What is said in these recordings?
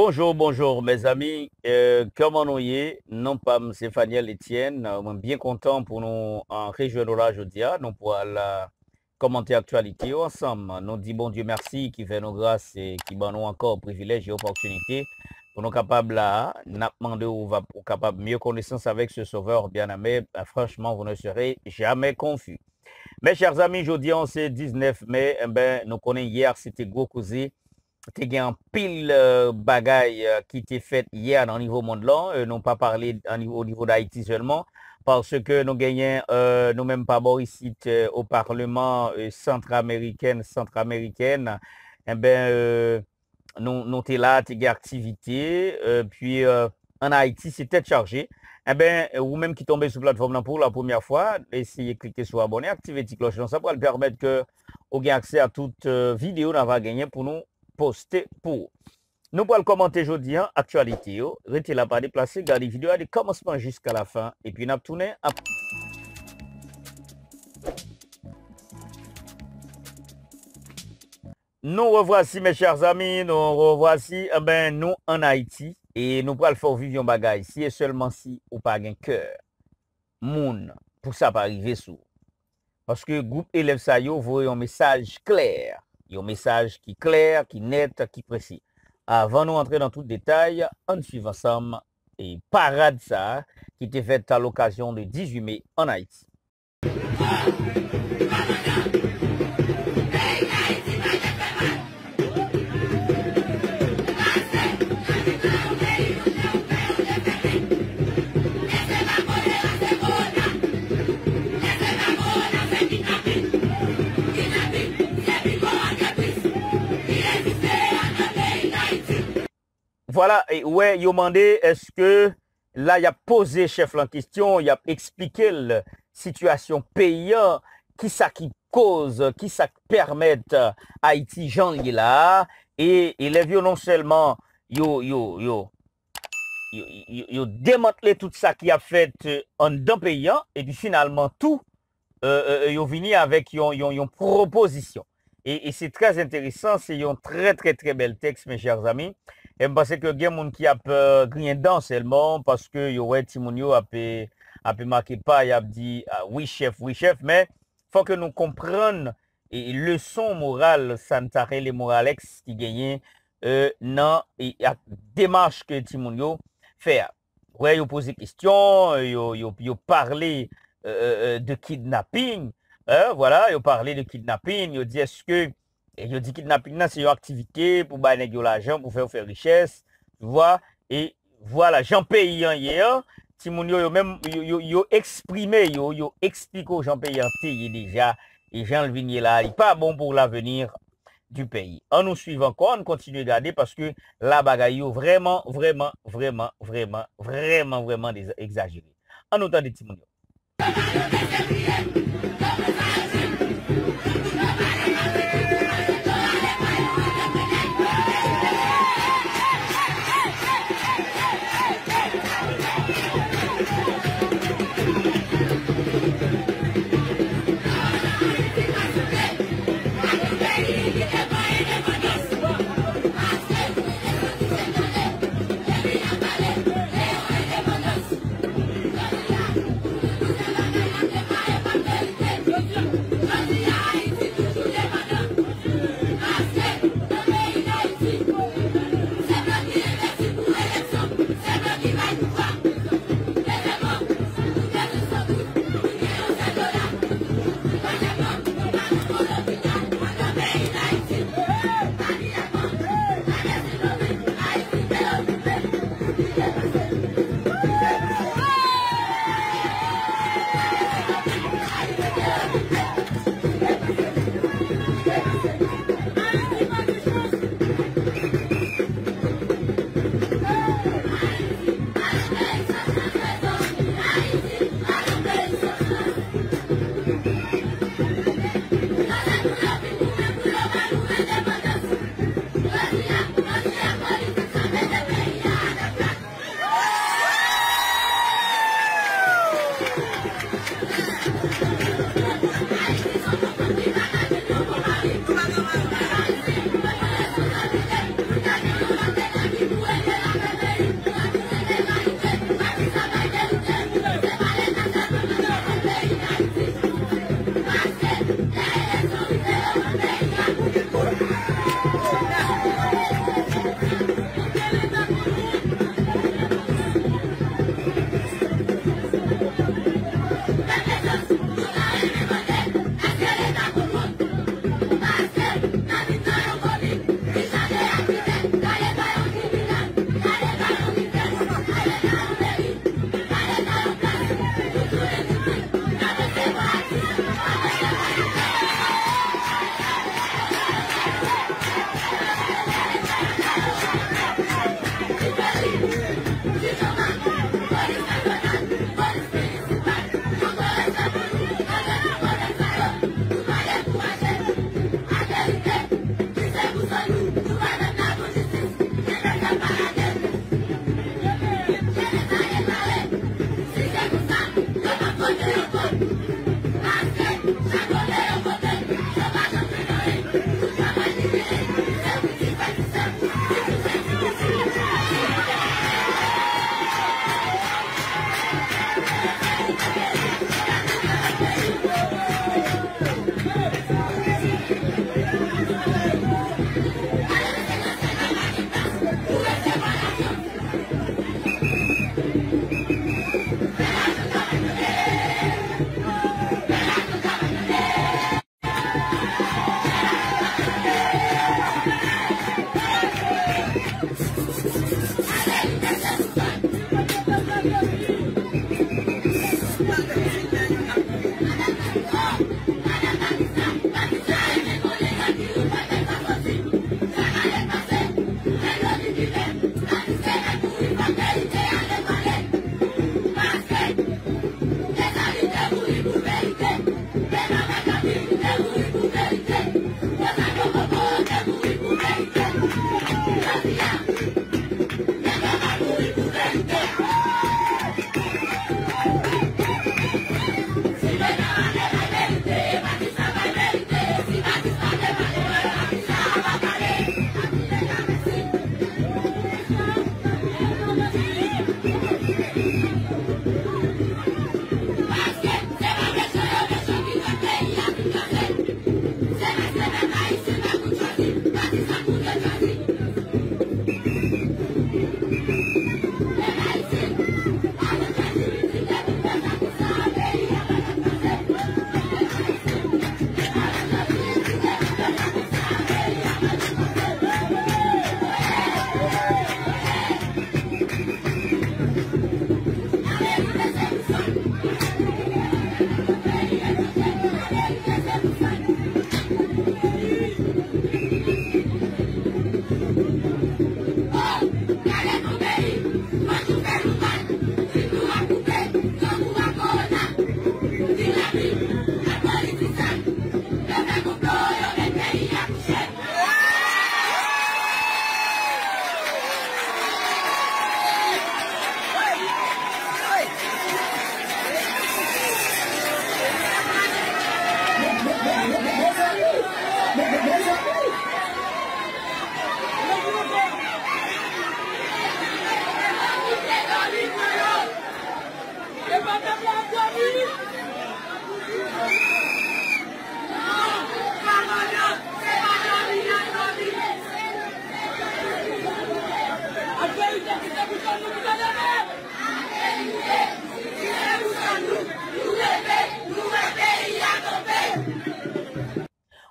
Bonjour, bonjour mes amis. Euh, comment nous y est? Non pas M. Faniel Etienne. Euh, bien content pour nous en là aujourd'hui. Nous pour la commenter l'actualité ensemble. Nous disons bon Dieu merci qui fait nos grâces et qui donne nous encore privilèges et opportunités pour nous capables là, n'a demandé ou va pour capable mieux connaissance avec ce sauveur bien-aimé. Ben, franchement, vous ne serez jamais confus. Mes chers amis, aujourd'hui, on c'est 19 mai. Eh ben, nous connaissons hier, c'était causé. Te gen an pil euh, bagay ki te fet yè nan nivou mond lan, nou pa parli an nivou d'Haïti selman, parce ke nou genyen nou menm pa borisit ou parlement centra-ameriken, centra-ameriken, en eh ben nou te la, te gen aktivite, puis an Haïti se te chargé, en ben ou menm ki tombe sou platform nan pou la poumya fwa, esye klike sou abone, aktive ti kloche, nan sa pou al permèt ke ou gen akse a tout video nan va genyen pou nou poste pou. Nou pou al komante jodi an, aktualite yo, rete la pa deplase, gade video a de komosman jiska la fin, epi nap toune ap. Nou revwasi me chers ami, nou revwasi, e ben nou an Haiti, e nou pou al fò vivyon bagay, si e selman si ou pa gen kèr, moun, pou sa pa rive sou. Paske goup elev sa yo, vwe yon mesaj klèr, Yon mesaj ki kler, ki net, ki presi. Avan nou antre nan tout detay, an suiv ansam e parad sa ki te fet a l'okasyon de 18 me an Haiti. Voilà, ouè, yo mande, eske la y ap pose chef lan kistyon, y ap explike l situasyon peyan, ki sa ki koz, ki sa ki permèt Haiti jan li la, e lev yo non selman, yo, yo, yo, demantle tout sa ki ap fèt an dan peyan, e pi finalman tou, yo vini avèk yon proposisyon. E se trèz enteresan, se yon trè trè trè bel tekst, me chèrs amin, E mpase ke gen moun ki ap euh, grien dan selman, paske yo wè ti moun yo ap ap make pa, ap di, oui chef, oui chef, men, fò ke nou kompran, e le son moral, san tare le moral eks ki genyen, nan, e ak demache ke ti moun yo, fè, wè yo pose kistyon, yo parle de kidnapping, yo parle de kidnapping, yo di eske, E yo di kidnapping nan se yo aktivite pou bay negyo la jan pou fè ou fè riches. Vwa, e vwa la jan peyi yon ye an, ti moun yo yo mèm, yo yo, yo ekspliko jan peyi an te ye deja, e jan lvinye la, li pa bon pou l'avenir du peyi. An nou suiv anko, an nou kontinu gade, paske la bagay yo vreman, vreman, vreman, vreman, vreman, vreman exagere. An nou tan de ti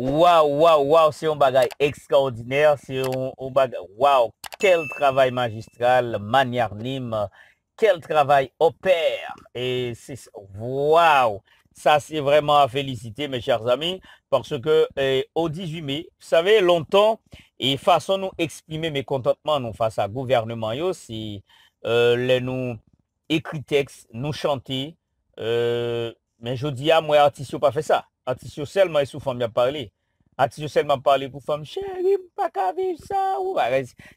Waouh, waouh, waouh, c'est un bagage extraordinaire, c'est un, bagage, waouh, quel travail magistral, magnanime, quel travail opère, et c'est, waouh, ça c'est vraiment à féliciter mes chers amis, parce que eh, au 18 mai, vous savez, longtemps, et façon nous exprimer mes contentements nous face à gouvernement, c'est euh, les nous écrit texte, nous chanter, euh, mais je dis à moi, artiste, pas fait. Artiste seulement, sous femme a parlé. Artiste seulement parlé pour femme, chérie, pas qu'à vivre ça.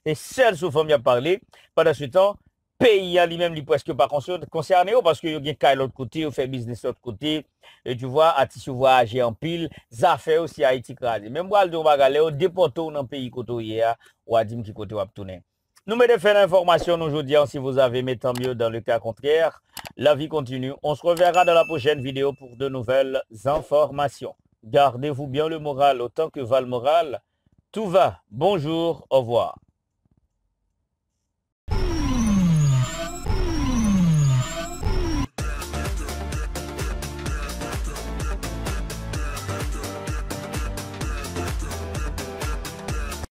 Et seul sous femme a parlé. Pendant ce temps, pays à lui-même, il presque pas concerné parce qu'il y a quelqu'un de l'autre côté, il fait business de l'autre côté. Et tu vois, artiste voyager en pile, ça fait aussi Haïti crasé. Même moi, je vais déporter dans le pays côté hier, ou à dire qui côté tourner. Nous mettons fin l'information aujourd'hui. Si vous avez, mais tant mieux dans le cas contraire. La vie continue. On se reverra dans la prochaine vidéo pour de nouvelles informations. Gardez-vous bien le moral autant que va le moral. Tout va. Bonjour. Au revoir.